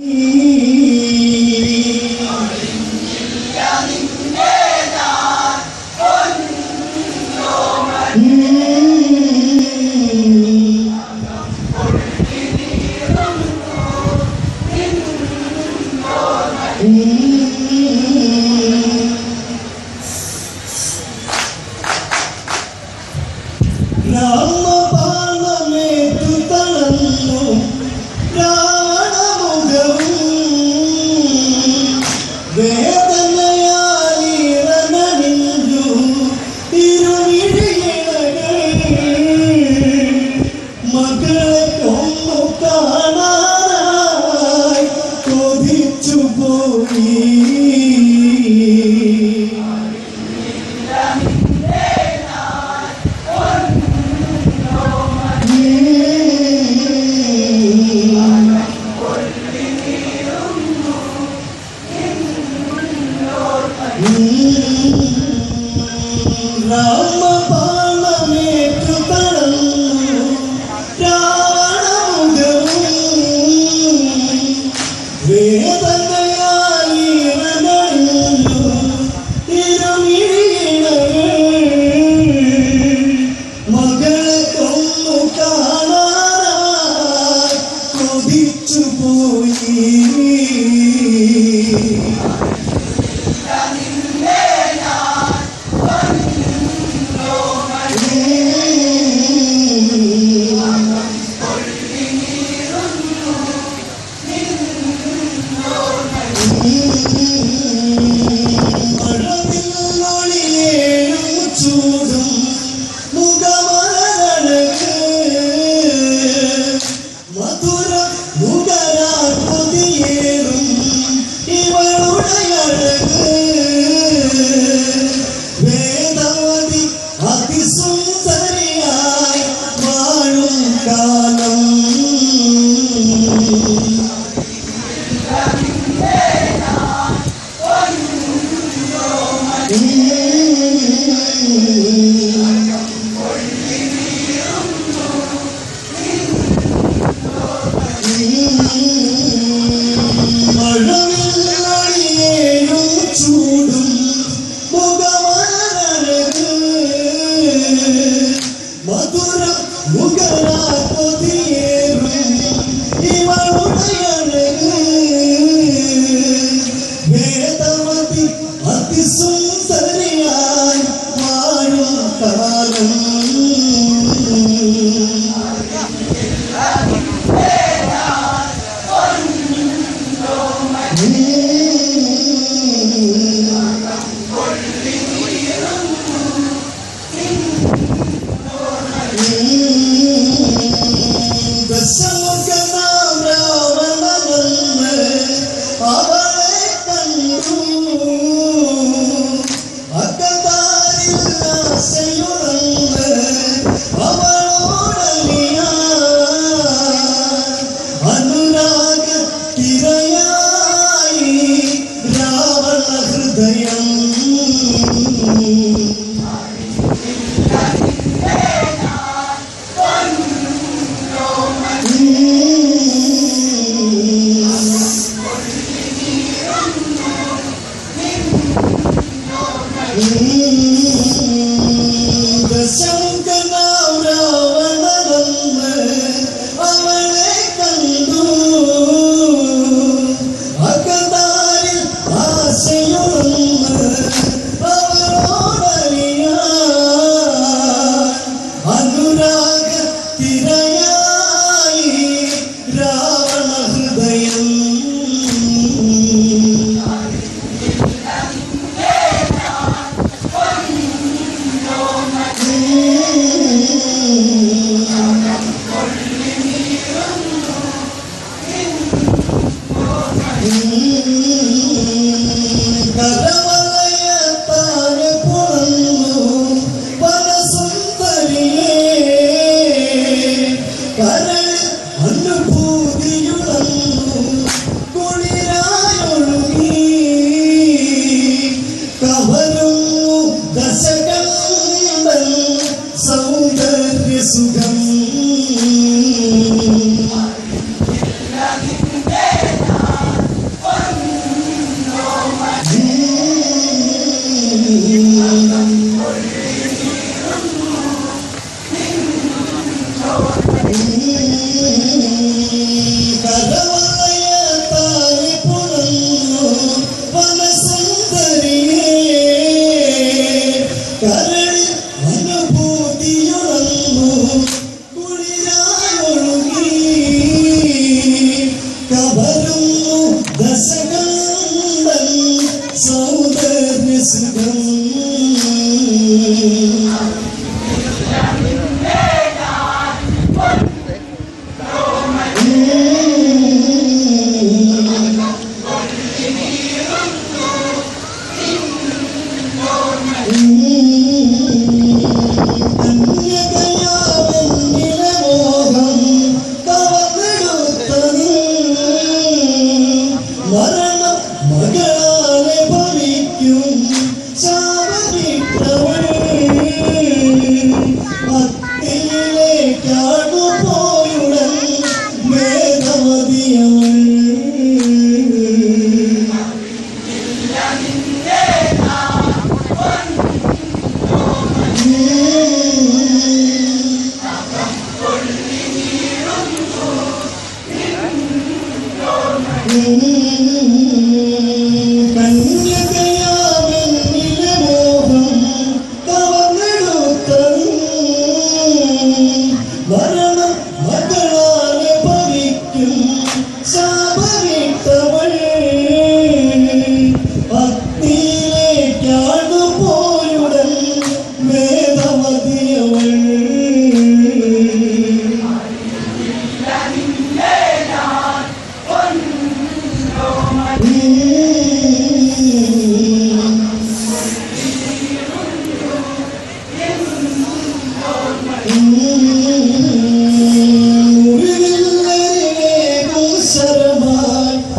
Yeah. Isso.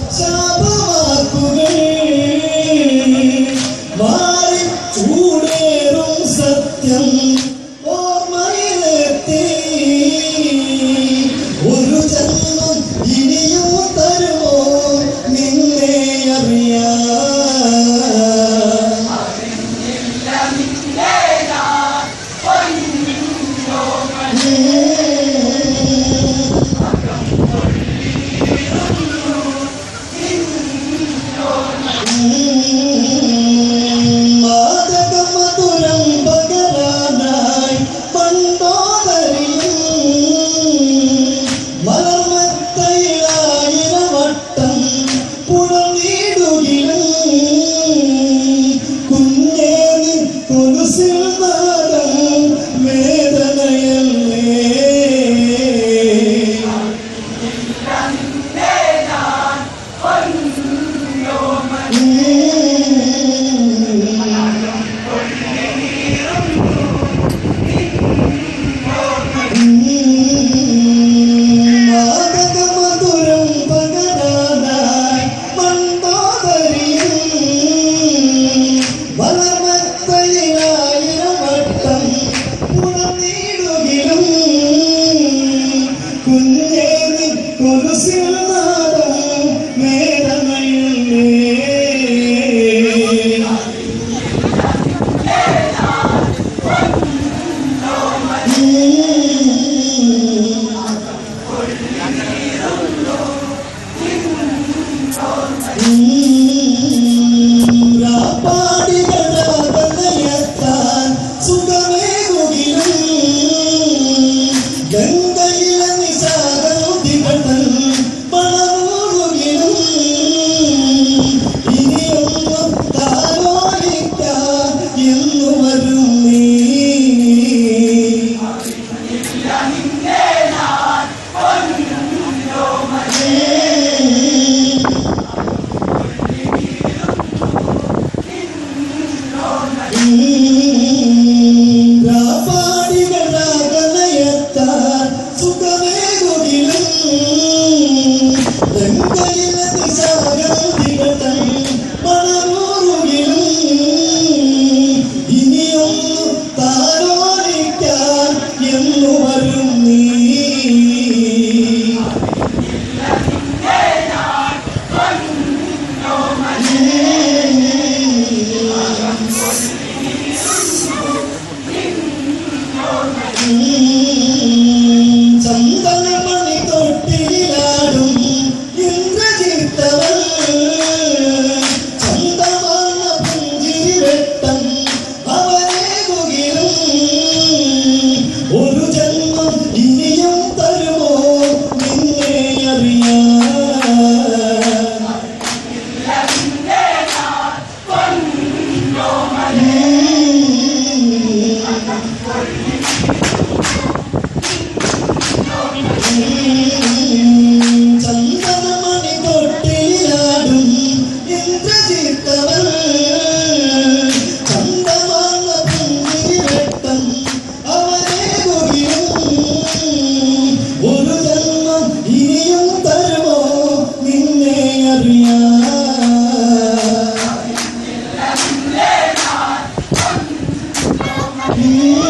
So Mm-hmm. Música